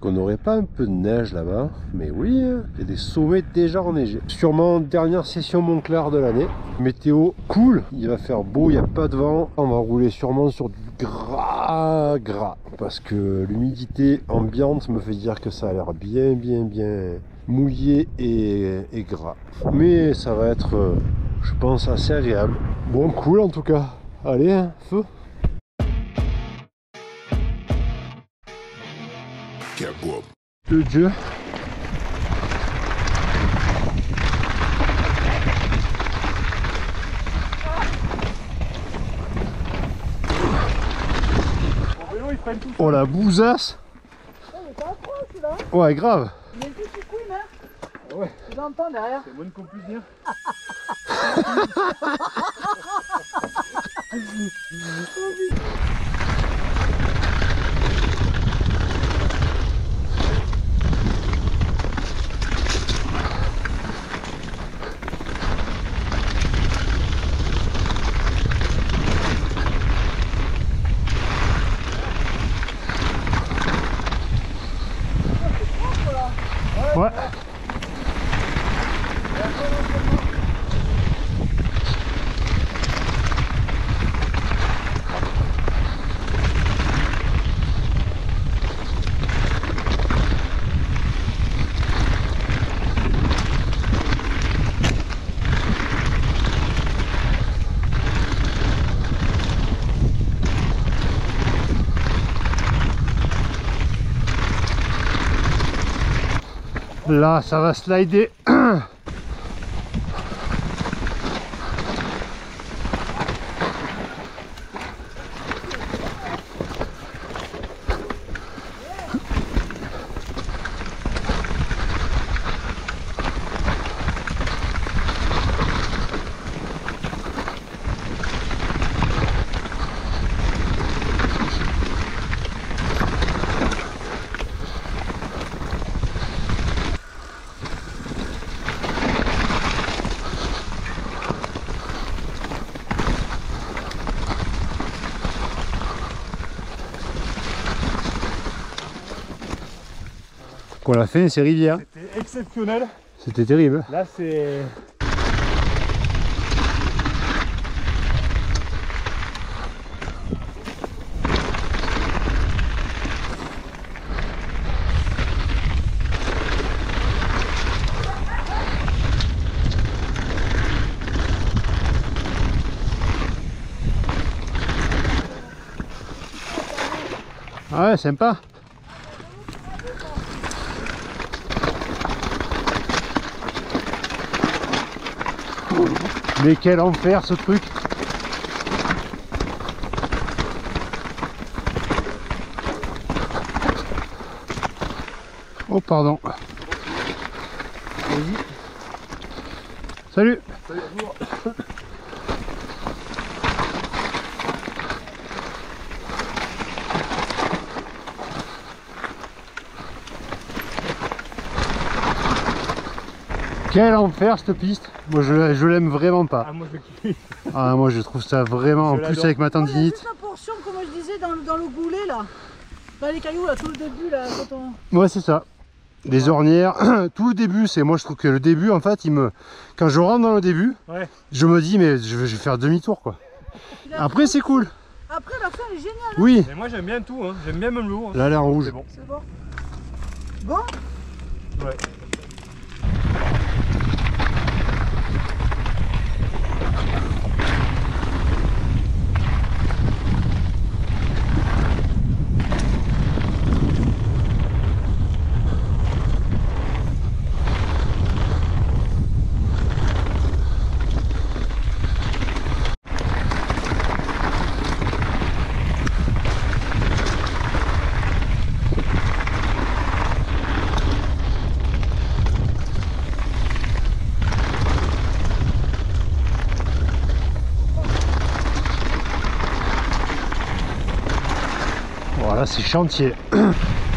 Qu'on n'aurait pas un peu de neige là-bas Mais oui, hein, il y a des sommets déjà enneigés. Sûrement dernière session Montclair de l'année. Météo cool, il va faire beau, il n'y a pas de vent. On va rouler sûrement sur du gras gras. Parce que l'humidité ambiante me fait dire que ça a l'air bien bien bien mouillé et, et gras. Mais ça va être, euh, je pense, assez agréable. Bon, cool en tout cas. Allez, hein, feu Le dieu. Oh la bousasse Ouais grave Il hein ouais. Tu l'entends derrière C'est moins qu'on puisse dire. Là, ça va slider. Qu'on l'a fait, c'est rivière. C'était exceptionnel. C'était terrible. Là, c'est. Ah ouais, sympa. Mais quel enfer ce truc. Oh pardon. Salut Quel enfer cette piste Moi je, je l'aime vraiment pas. Ah, moi, je kiffe. Ah moi je trouve ça vraiment, en plus avec ma Oh, tendinite. juste la portion, comme je disais, dans, le- dans le goulet là. Dans les cailloux là, tout le début là, quand on. Ouais c'est ça. Les ornières, tout le début, c'est moi je trouve que le début en fait il me. Quand je rentre dans le début, Ouais. je me dis mais je vais, je vais faire demi-tour quoi. Après c'est cool. Après la fin elle est géniale, Oui. Mais moi, j'aime bien tout. Hein. J'aime bien même l'eau. hein. Là elle est en rouge. C'est bon. c'est bon. Bon? Ouais. Voilà c'est chantier.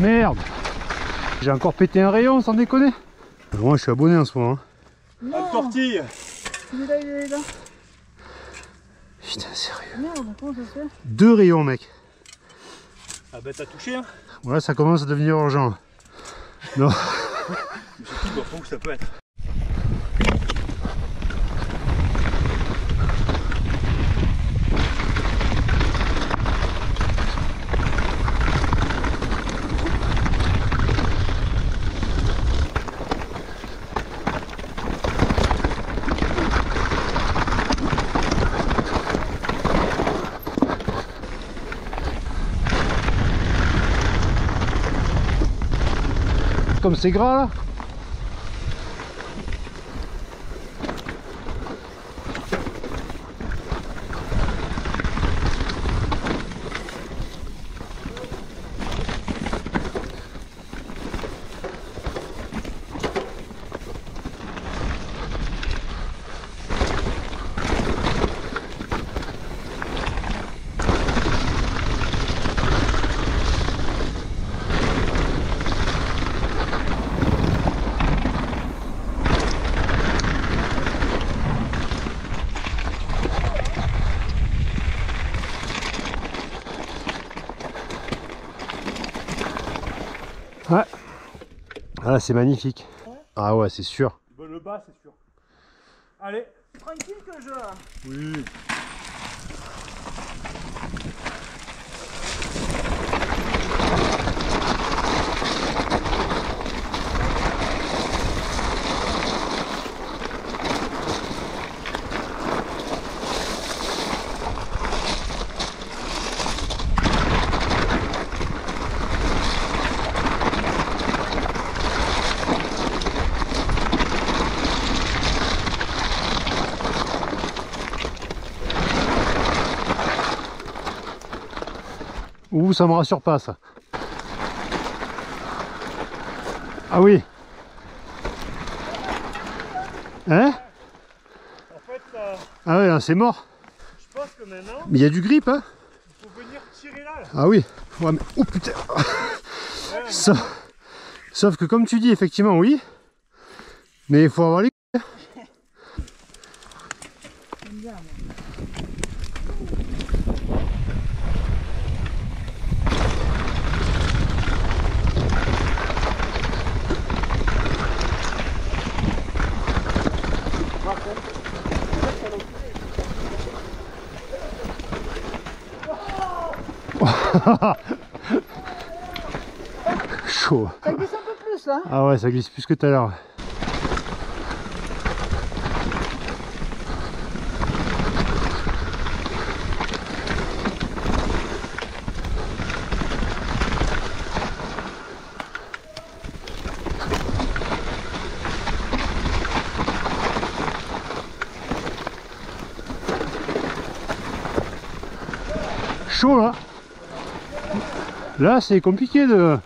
Merde J'ai encore pété un rayon sans déconner Moi je suis abonné en ce moment. hein. Une Non tortille Il est là, il est là. Putain sérieux. Merde, comment ça se fait? Deux rayons mec. Ah bah t'as touché hein Voilà ça commence à devenir urgent. Non. Je sais plus quoi que ça peut être. C'est gras là Ah c'est magnifique. Ah ouais c'est sûr. Bah, le bas c'est sûr. Allez Tranquille que je. Oui Ouh ça me rassure pas ça. Ah oui. Hein? En fait euh, Ah ouais là, c'est mort. je pense que maintenant Mais il y a du grip hein il faut venir tirer là. là. Ah oui. Ouais, mais... Oh putain. Ouais, Sauf... Sauf que comme tu dis effectivement oui. Mais il faut avoir les chaud. Ça glisse un peu plus là. Ah ouais ça glisse plus que tout à l'heure. Chaud là. Là c'est compliqué de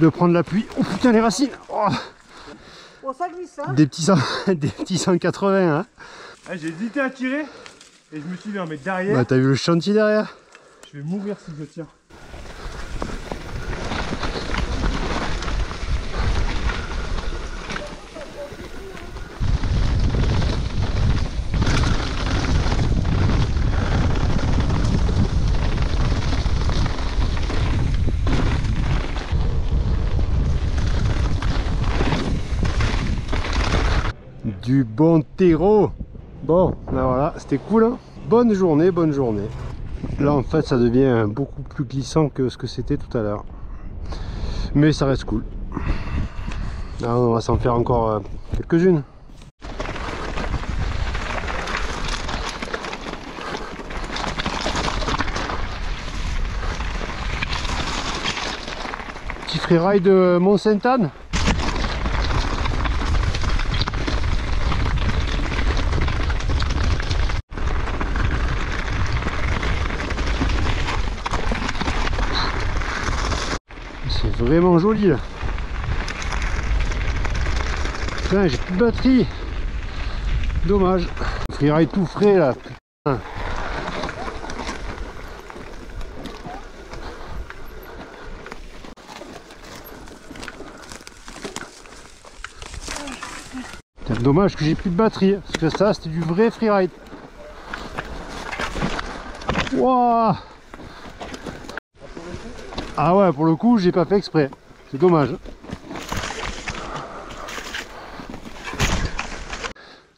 de prendre l'appui. Oh putain les racines Oh, Bon, ça glisse, hein. Des petits, des petits 180 hein. Ah, J'ai hésité à tirer et je me suis dit, non, mais derrière, Bah t'as vu le chantier derrière? je vais mourir si je tire. Du bon terreau Bon, ben voilà, c'était cool hein. Bonne journée, bonne journée. Là en fait ça devient beaucoup plus glissant que ce que c'était tout à l'heure. Mais ça reste cool. Là, on va s'en faire encore euh, quelques-unes. Petit freeride de Mont-Sainte-Anne vraiment joli là. Putain, j'ai plus de batterie. Dommage. Freeride tout frais là. Putain. Dommage que j'ai plus de batterie, parce que ça c'était du vrai freeride. Wouah ah ouais, pour le coup, j'ai pas fait exprès. C'est dommage.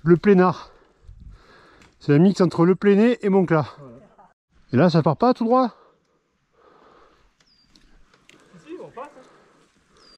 Le plénard. C'est un mix entre le pléné et Monclar. Et là, ça part pas tout droit?